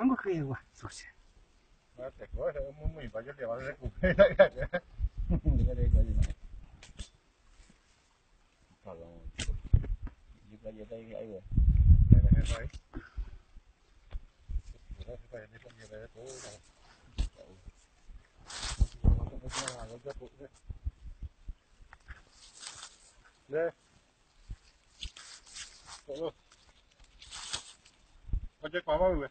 Vamos a coger agua sucia. No te coges, es muy, muy fácil, te vas a recuperar. Perdón. Yo creo que hay agua. ¿Me dejas ahí? Yeah. Oye, ¿cómo vives?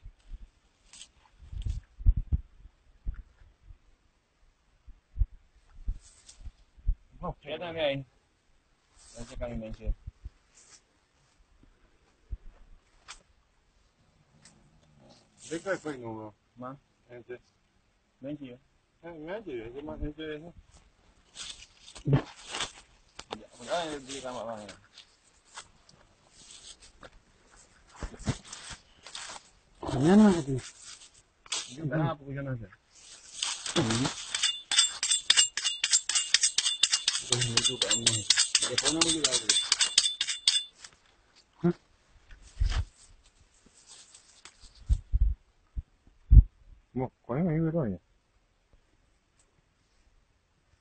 Con chơi quá bao người. Không, Dia tak main. Macam kami main je. Đấy cái phải ngủ Mà Em chơi. main je. Em nghe Entonces, me ayuda, me pone muy ayudado. もう、これが言うどんや。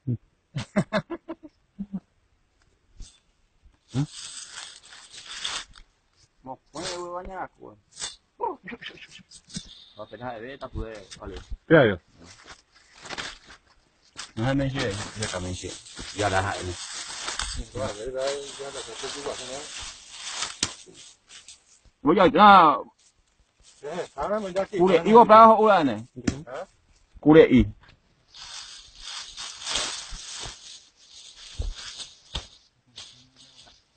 うん。もう、これが言うどんや、これ。No tenés de beta, pues, vale. Ya, ya. 还没去，也刚没去，要来海呢。我要那，古里一个班好了呢，古里一。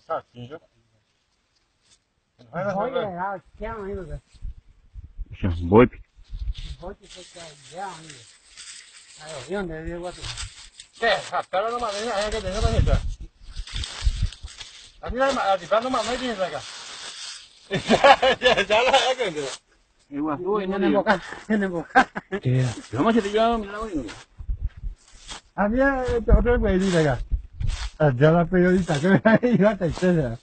啥鸡肉？好几个啥？香一个。香，不会。好几个香一样的。aviones de guato. ¿Qué? Pero no mames, es que tengo para entrar. A mí la tipa no mames tiene acá. Ya la hago. El guazú, en el boca, en el boca. Vamos a tirar, la bonita. Había otro güey acá. Ya la periodista que me ha a tercera.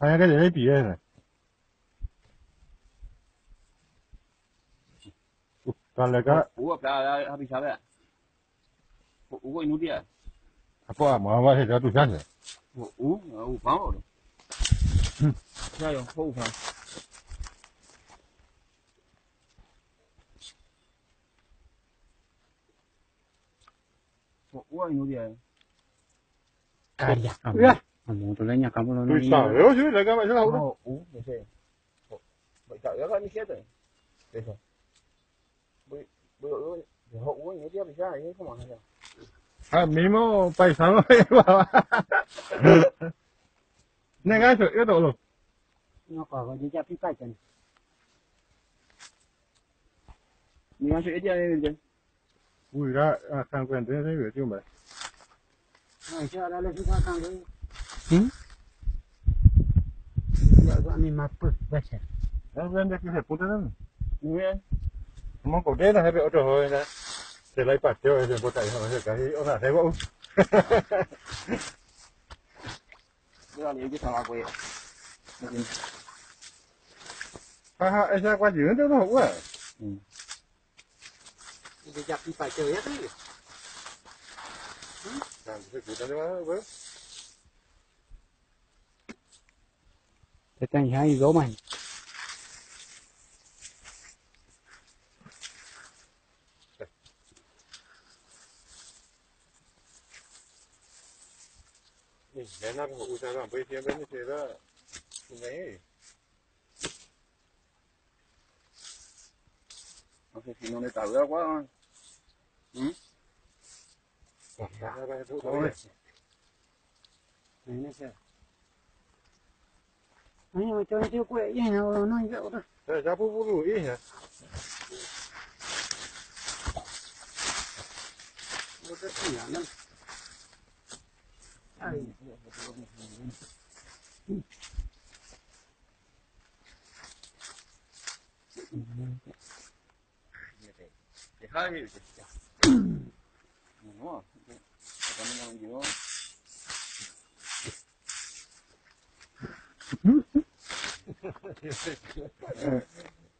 Había que le. Pallega. Hugo, klar, da habe ich. Hugo, inútil. Vamos a hacer ya tus años. Hugo, vamos. Ya, yo, Hugo, vamos. Hugo, inútil. Calla. Vamos, sabes, yo sí, la. No, no Ah, mismo paisano de Guava. Nega eso, yo todo. No, cago, yo ya pipa ya. Ni más yo ya de ya. Uy, ya a San Quentin se ve, tío, hombre. Ay, ya la le pipa San Quentin. ¿Hm? Ya va ni más pues, ya. Ya vende que se puta, ¿no? Muy bien mong cổ đế là hai bé trở hồi nè. Thì lấy bạt tiêu rồi bộ chạy hồi được cái ông là thế bộ đưa lại cái thằng quỷ ha ha ấy ra qua dưới đó nó hủ à đi chặt đi phải chơi hết đi làm cái gì đó nữa mà thế tăng hai gỗ mày 만 để nó cũng sẽ làm bây giờ bên này là này Ok, thì nó lại tạo ra quá. ra ra thôi này nó sẽ 아니 뭐 저기 저 꼬에 얘는 너 이거 어디 thế ra bút bút lùi nhỉ 어디 있냐 はい。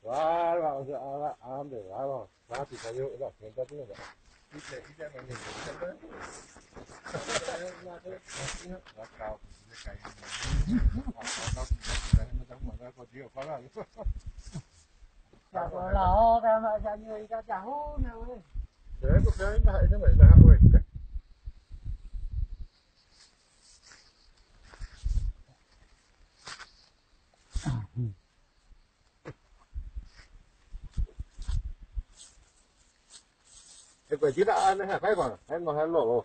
Bárbaro, bárbaro, bárbaro, bárbaro, bárbaro, bárbaro, bárbaro, bárbaro, bárbaro, bárbaro, bárbaro, Kalau kan macam ni kat jauh ni. Saya bukan baik tu macam nak weh. Cái quầy chỉ đã ăn hay phải còn, hay mà hay lộ.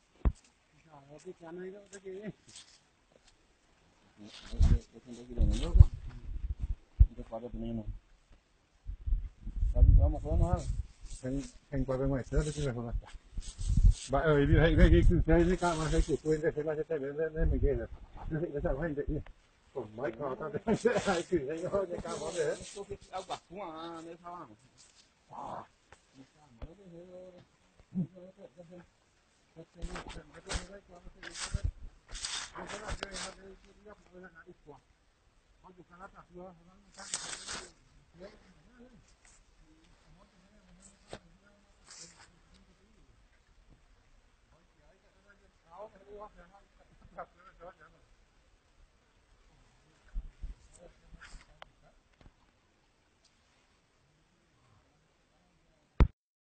thành qua bên ngoài thì là không là bà ơi đi thấy cái cái cái cái cái mà thấy chủ quên thế là sẽ lên lên mình kia rồi nó thấy nó sao hành vậy còn mấy con ta sẽ hai cử thấy nó cái cao món đấy cái. إخوة برضه كان لنا إخوة Ja, det var det.